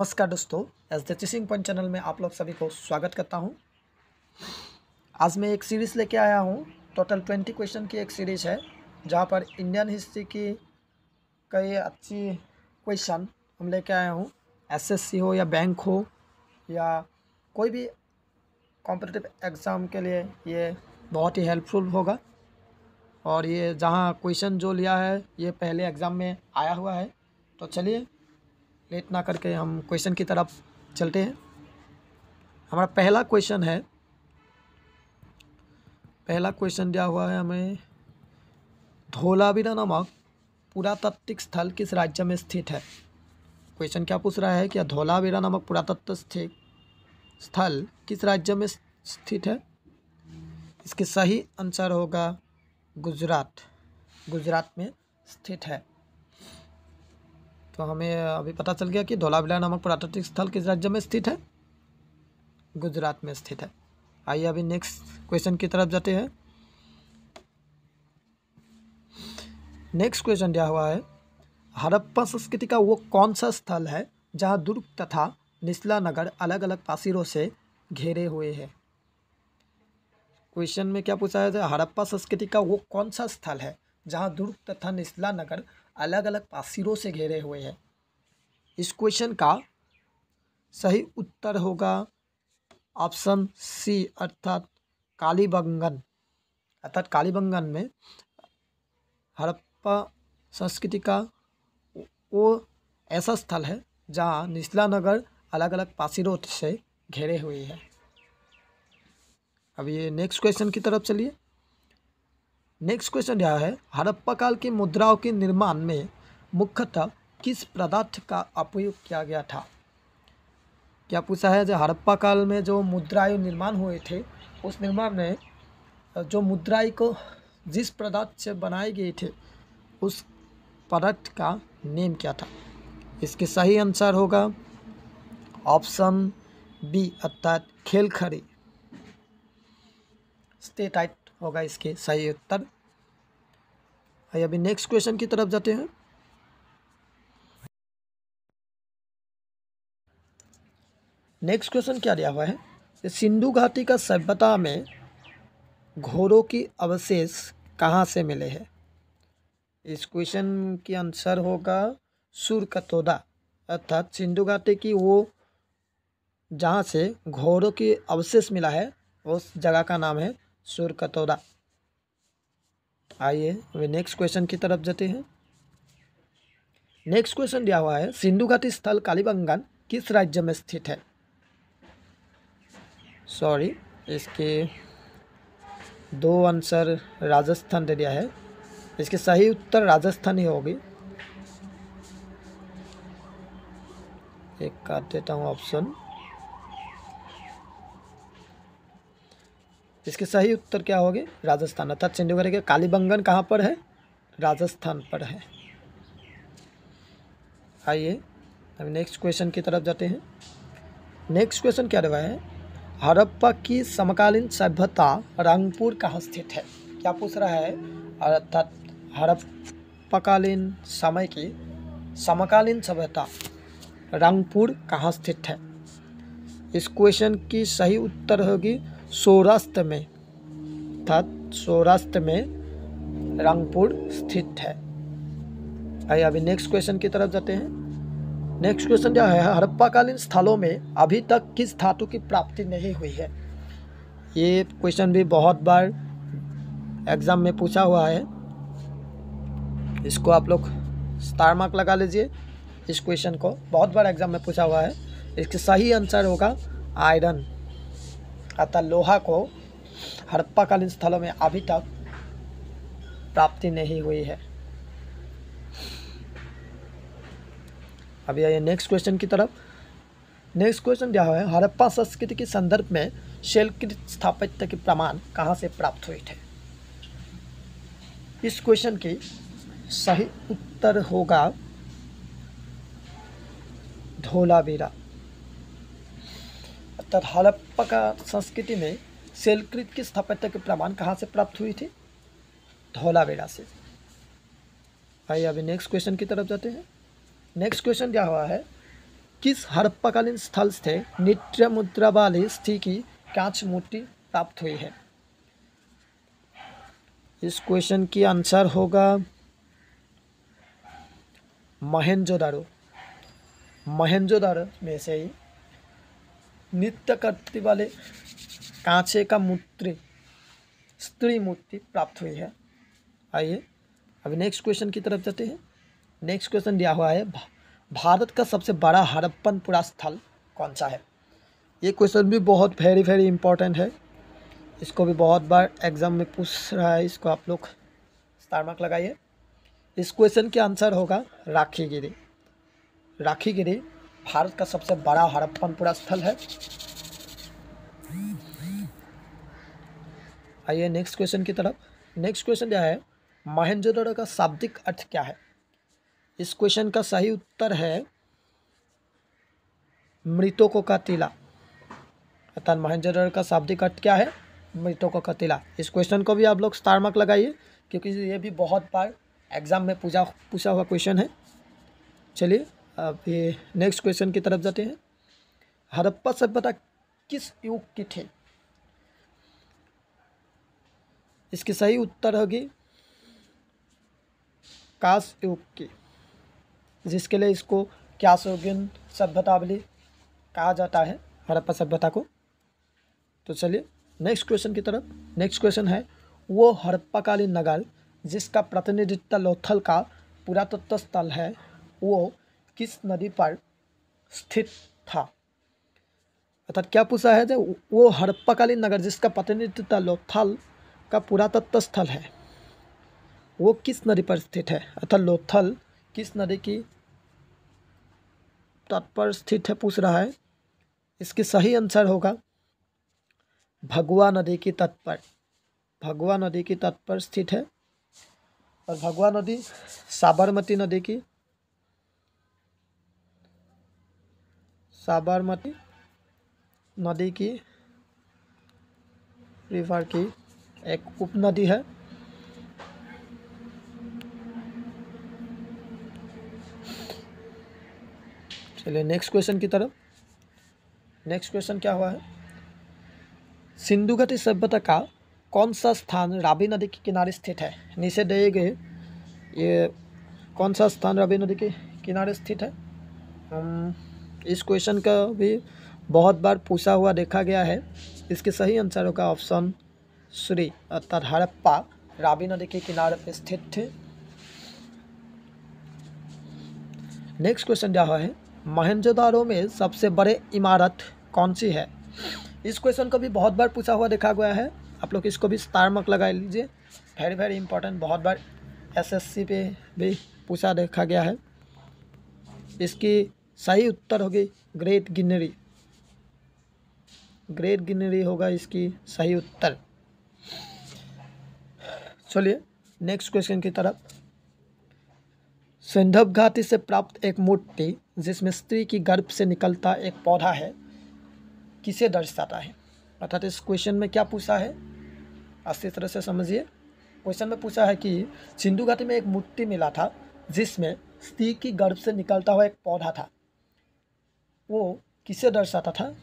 नमस्कार दोस्तों S the teaching point channel में आप लोग सभी को स्वागत करता हूँ। आज मैं एक सीरीज़ लेके आया हूँ। टोटल ट्वेंटी क्वेश्चन की एक सीरीज़ है, जहाँ पर इंडियन हिस्ट्री की कई अच्छी क्वेश्चन हम लेके आया हूँ। एसएससी हो या बैंक हो या कोई भी कॉम्पिटिटिव एग्ज़ाम के लिए ये बहुत ही हेल्पफुल होगा। और ये जहाँ क्वेश्चन जो लिया है, ये पहले एग्ज़ाम में आया हुआ है। तो चलिए लेट ना करके हम क्वेश्चन की तरफ़ चलते हैं। हमारा पहला क्वेश्चन है। पहला क्वेश्चन दिया हुआ है हमें, धोलावीरा नामक पुरातात्विक स्थल किस राज्य में स्थित है? क्वेश्चन क्या पूछ रहा है कि धोलावीरा नामक पुरातत्व स्थित स्थल किस राज्य में स्थित है? इसके सही आंसर होगा गुजरात। गुजरात में स्थित है। तो हमें अभी पता चल गया कि धोलावीरा नामक पुरातात्विक स्थल किस राज्य में स्थित है? गुजरात में स्थित है। आइए अभी नेक्स्ट क्वेश्चन की तरफ़ जाते हैं। नेक्स्ट क्वेश्चन दिया हुआ है, हड़प्पा संस्कृति का वो कौन सा स्थल है जहाँ दुर्ग तथा निचला नगर अलग अलग पासीरों से घेरे हुए हैं? क्वेश्चन में क्या पूछा है? हड़प्पा संस्कृति का वो कौन सा स्थल है जहाँ दुर्ग तथा निस्ला नगर अलग अलग पासीरों से घेरे हुए हैं। इस क्वेश्चन का सही उत्तर होगा ऑप्शन सी अर्थात कालीबंगन। अर्थात कालीबंगन में हड़प्पा संस्कृति का वो ऐसा स्थल है जहाँ निचला नगर अलग अलग पासीरों से घेरे हुए हैं। अब ये नेक्स्ट क्वेश्चन की तरफ़ चलिए। नेक्स्ट क्वेश्चन यह है, हड़प्पा काल की मुद्राओं के निर्माण में मुख्यतः किस पदार्थ का उपयोग किया गया था? क्या पूछा है, जो हड़प्पा काल में जो मुद्राएँ निर्माण हुए थे, उस निर्माण में, जो मुद्राई को जिस पदार्थ से बनाए गए थे, उस पदार्थ का नेम क्या था? इसके सही आंसर होगा ऑप्शन बी, अर्थात खेलखड़ी स्टेटाइट होगा इसके, सही उत्तर। आइए अभी नेक्स्ट क्वेश्चन की तरफ़ जाते हैं। नेक्स्ट क्वेश्चन क्या दिया हुआ है? सिंधु घाटी का सभ्यता में घोड़ों की अवशेष कहाँ से मिले हैं? इस क्वेश्चन की आंसर होगा सुरकतोदा, अर्थात सिंधु घाटी की वो जहाँ से घोड़ों की अवशेष मिला है, उस जगह का नाम है सुरकतोदा। आइए अभी नेक्स्ट क्वेश्चन की तरफ़ जाते हैं। नेक्स्ट क्वेश्चन दिया हुआ है सिंधु घाटी स्थल कालीबंगन किस राज्य में स्थित है? सॉरी इसके दो आंसर राजस्थान दे दिया है। इसके सही उत्तर राजस्थान ही होगी। एक काट देता हूँ ऑप्शन इसके सही उत्तर क्या होगी? राजस्थान। अर्थात चंडीगढ़ के कालीबंगन कहाँ पर है? राजस्थान पर है। आइए अभी नेक्स्ट क्वेश्चन की तरफ़ जाते हैं। नेक्स्ट क्वेश्चन क्या रहा है? हड़प्पा की समकालीन सभ्यता रंगपुर कहाँ स्थित है? क्या पूछ रहा है? अर्थात हड़प्पाकालीन समय की समकालीन सभ्यता रंगपुर कहाँ स्थित है? इस क्वेश्चन की सही उत्तर होगी सौराष्ट्र में, अर्थात सौराष्ट्र में रंगपुर स्थित है। आइए अभी नेक्स्ट क्वेश्चन की तरफ़ जाते हैं। नेक्स्ट क्वेश्चन क्या है? हड़प्पाकालीन स्थलों में अभी तक किस धातु की प्राप्ति नहीं हुई है? ये क्वेश्चन भी बहुत बार एग्ज़ाम में पूछा हुआ है। इसको आप लोग स्टार मार्क लगा लीजिए इस क्वेश्चन को। बहुत बार एग्ज़ाम में पूछा हुआ है। इसके सही आंसर होगा आयरन अतः लोहा को हड़प्पाकालीन स्थलों में अभी तक प्राप्ति नहीं हुई है। अभी आइए नेक्स्ट क्वेश्चन की तरफ़। नेक्स्ट क्वेश्चन क्या है? हड़प्पा संस्कृति के संदर्भ में शैलकृत स्थापत्य के प्रमाण कहाँ से प्राप्त हुए थे? इस क्वेश्चन की सही उत्तर होगा धोलावीरा। अर्थात हड़प्पा का संस्कृति में शैलकृत की स्थापत्य के प्रमाण कहाँ से प्राप्त हुई थी? धौलावीरा से। आइए अभी नेक्स्ट क्वेश्चन की तरफ़ जाते हैं। नेक्स्ट क्वेश्चन क्या हुआ है? किस हड़प्पाकालीन स्थल से नित्य मुद्रा वाली स्थिति की कांच मूर्ति प्राप्त हुई है? इस क्वेश्चन की आंसर होगा महेंजोदारो। महेंजोदारो में से ही नित्य करने वाले कांचे का मूर्ति स्त्री मूर्ति प्राप्त हुई है। आइए अभी नेक्स्ट क्वेश्चन की तरफ़ जाते हैं। नेक्स्ट क्वेश्चन दिया हुआ है भारत का सबसे बड़ा हड़प्पन पुरा स्थल कौन सा है? ये क्वेश्चन भी बहुत वेरी वेरी इंपॉर्टेंट है। इसको भी बहुत बार एग्ज़ाम में पूछ रहा है, इसको आप लोग स्टार मार्क लगाइए। इस क्वेश्चन के आंसर होगा राखी गिरी। राखी गिरी भारत का सबसे बड़ा हड़प्पन पुरा स्थल है। आइए नेक्स्ट क्वेश्चन की तरफ़। नेक्स्ट क्वेश्चन क्या है? महेंजोदड़ो का शाब्दिक अर्थ क्या है? इस क्वेश्चन का सही उत्तर है मृतकों का तिला। अर्थात महेंजोदड़ो का शाब्दिक अर्थ क्या है? मृतकों का तिला। इस क्वेश्चन को भी आप लोग स्टार मार्क लगाइए, क्योंकि ये भी बहुत बार एग्ज़ाम में पूछा पूछा हुआ क्वेश्चन है। चलिए। ये नेक्स्ट क्वेश्चन की तरफ़ जाते हैं। हड़प्पा सभ्यता किस युग की थी? इसकी सही उत्तर होगी काश युग की, जिसके लिए इसको क्यासोगिन सभ्यता भी कहा जाता है हड़प्पा सभ्यता को। तो चलिए नेक्स्ट क्वेश्चन की तरफ़। नेक्स्ट क्वेश्चन है, वो हड़प्पाकालीन नगर जिसका प्रतिनिधित्व लोथल का पुरातत्व स्थल है, वो किस नदी पर स्थित था? अर्थात क्या पूछा है जो वो हड़प्पाकालीन नगर जिसका प्रतिनिधित्व लोथल का पुरातत्व स्थल है, वो किस नदी पर स्थित है? अर्थात लोथल किस नदी की तट पर स्थित है पूछ रहा है। इसकी सही आंसर होगा भगवा नदी की तट पर। भगवा नदी की तट पर स्थित है और भगवा नदी साबरमती नदी की साबरमती नदी की रिवर की एक उपनदी है। चलिए नेक्स्ट क्वेश्चन की तरफ़। नेक्स्ट क्वेश्चन क्या हुआ है? सिंधु घाटी सभ्यता का कौन सा स्थान रावी नदी के किनारे स्थित है? नीचे दिए गए, ये कौन सा स्थान रावी नदी के किनारे स्थित है? हम इस क्वेश्चन का भी बहुत बार पूछा हुआ देखा गया है। इसके सही आंसरों का ऑप्शन श्री अर्थात हड़प्पा रावी नदी के किनारे पर स्थित थे। नेक्स्ट क्वेश्चन क्या है? मोहनजोदारो में सबसे बड़े इमारत कौन सी है? इस क्वेश्चन को भी बहुत बार पूछा हुआ देखा गया है। आप लोग इसको भी स्टार मार्क लगा लीजिए। वेरी वेरी इंपॉर्टेंट बहुत बार एसएससी पे भी पूछा देखा गया है। इसकी सही उत्तर होगी ग्रेट गिनरी। ग्रेट गिनरी होगा इसकी सही उत्तर। चलिए नेक्स्ट क्वेश्चन की तरफ़। सिंधव घाटी से प्राप्त एक मूर्ति, जिसमें स्त्री की गर्भ से निकलता एक पौधा है, किसे दर्शाता है? अर्थात इस क्वेश्चन में क्या पूछा है? अच्छी तरह से समझिए। क्वेश्चन में पूछा है कि सिंधु घाटी में एक मूर्ति मिला था, जिसमें स्त्री की गर्भ से निकलता हुआ एक पौधा था। वो किसे दर्शाता था?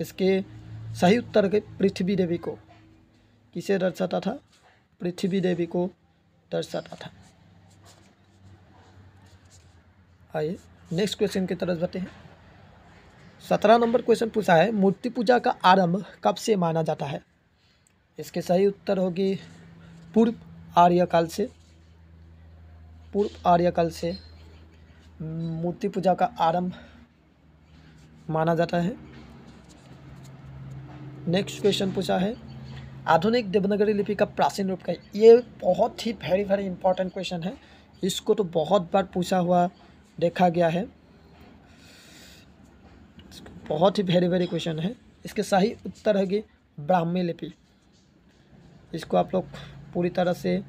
इसके सही उत्तर के पृथ्वी देवी को। किसे दर्शाता था? पृथ्वी देवी को दर्शाता था। आइए नेक्स्ट क्वेश्चन की तरफ़ जाते हैं। सत्रह नंबर क्वेश्चन पूछा है, मूर्ति पूजा का आरंभ कब से माना जाता है? इसके सही उत्तर होगी पूर्व आर्यकाल से। पूर्व आर्यकाल से मूर्ति पूजा का आरंभ माना जाता है। नेक्स्ट क्वेश्चन पूछा है, आधुनिक देवनागरी लिपि का प्राचीन रूप का, ये बहुत ही वेरी वेरी इंपॉर्टेंट क्वेश्चन है। इसको तो बहुत बार पूछा हुआ, देखा गया है। बहुत ही वेरी वेरी क्वेश्चन है। इसके सही उत्तर है कि ब्राह्मी लिपि। इसको आप लोग पूरी तरह से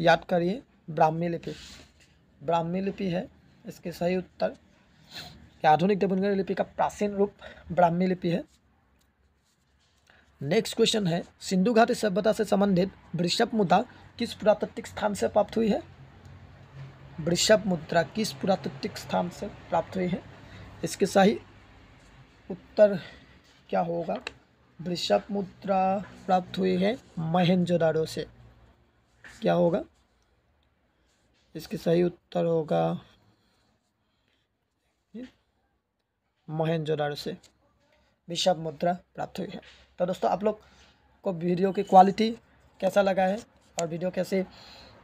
याद करिए, ब्राह्मी लिपि। ब्राह्मी लिपि है, इसके सही उत्तर आधुनिक देवनागरी लिपि का प्राचीन रूप ब्राह्मी लिपि है। नेक्स्ट क्वेश्चन है, सिंधु घाटी सभ्यता से संबंधित वृषभ मुद्रा किस पुरातात्विक स्थान से प्राप्त हुई है? वृषभ मुद्रा किस पुरातात्विक स्थान से प्राप्त हुई है? इसके सही उत्तर क्या होगा? वृषभ मुद्रा प्राप्त हुई है महेंजोदारो से। क्या होगा? इसके सही उत्तर होगा मोहनजोदारो से विषभ मुद्रा प्राप्त हुई है। तो दोस्तों, आप लोग को वीडियो की क्वालिटी कैसा लगा है और वीडियो कैसे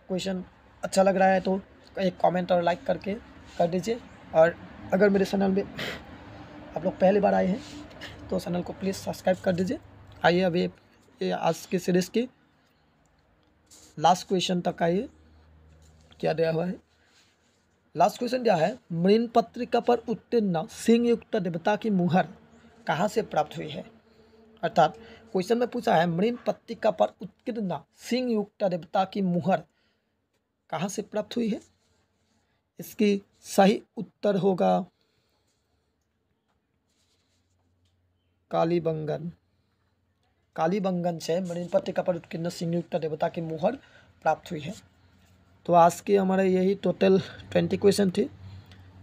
क्वेश्चन अच्छा लग रहा है तो एक कमेंट और लाइक करके कर दीजिए। और अगर मेरे चैनल में आप लोग पहली बार आए हैं तो चैनल को प्लीज़ सब्सक्राइब कर दीजिए। आइए अभी आज की सीरीज़ की लास्ट क्वेश्चन तक आइए। क्या दिया हुआ है? लास्ट क्वेश्चन क्या है? मृण पत्रिका पर उत्तीर्ण सिंह युक्त देवता की मुहर कहाँ से प्राप्त हुई है? अर्थात, क्वेश्चन में पूछा है, मृण पत्रिका पर उत्तीर्ण सिंह युक्त देवता की मुहर कहाँ से प्राप्त हुई है? इसकी सही उत्तर होगा कालीबंगन। कालीबंगन से मणिन पत्रिका पर उत्कीर्ण संयुक्त देवता की मुहर प्राप्त हुई है। तो आज की हमारे यही टोटल ट्वेंटी क्वेश्चन थी।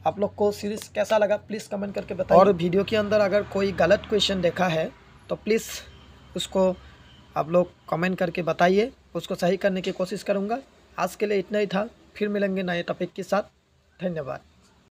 आप लोग को सीरीज़ कैसा लगा प्लीज़ कमेंट करके बताइए। और वीडियो के अंदर अगर कोई गलत क्वेश्चन देखा है तो प्लीज़ उसको आप लोग कमेंट करके बताइए। उसको सही करने की कोशिश करूँगा। आज के लिए इतना ही था। फिर मिलेंगे नए टॉपिक के साथ। धन्यवाद।